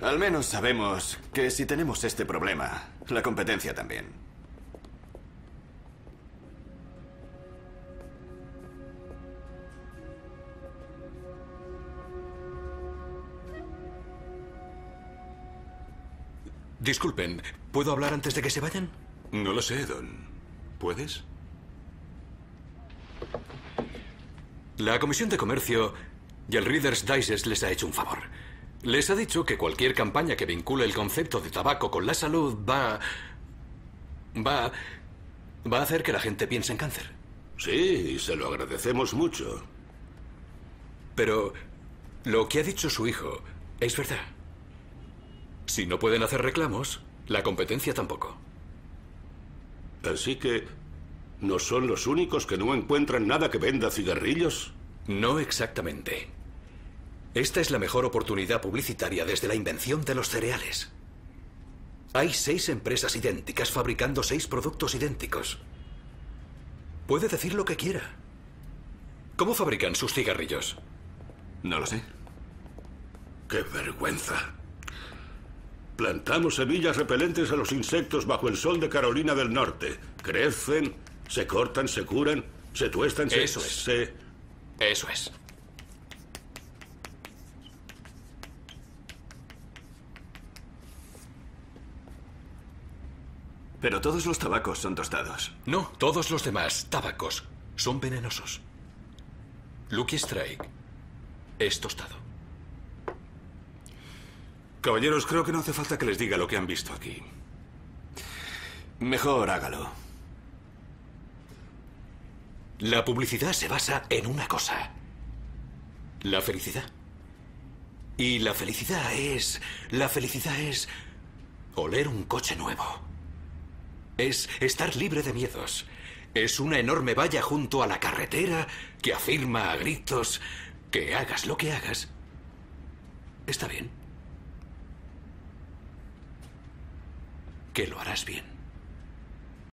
Al menos sabemos que si tenemos este problema, la competencia también. Disculpen, ¿puedo hablar antes de que se vayan? No lo sé, Don. ¿Puedes? La Comisión de Comercio y el Reader's Digest les ha hecho un favor. Les ha dicho que cualquier campaña que vincule el concepto de tabaco con la salud va... va... va a hacer que la gente piense en cáncer. Sí, se lo agradecemos mucho. Pero lo que ha dicho su hijo es verdad. Si no pueden hacer reclamos, la competencia tampoco. Así que... ¿No son los únicos que no encuentran nada que venda cigarrillos? No exactamente. Esta es la mejor oportunidad publicitaria desde la invención de los cereales. Hay seis empresas idénticas fabricando seis productos idénticos. Puede decir lo que quiera. ¿Cómo fabrican sus cigarrillos? No lo sé. ¡Qué vergüenza! Plantamos semillas repelentes a los insectos bajo el sol de Carolina del Norte. Crecen, se cortan, se curan, se tuestan, se... Eso es. se- Eso es. Pero todos los tabacos son tostados. No, todos los demás tabacos son venenosos. Lucky Strike es tostado. Caballeros, creo que no hace falta que les diga lo que han visto aquí. Mejor hágalo. La publicidad se basa en una cosa. La felicidad. Y la felicidad es... La felicidad es... Oler un coche nuevo. Es estar libre de miedos. Es una enorme valla junto a la carretera que afirma a gritos que hagas lo que hagas. Está bien. Que lo harás bien.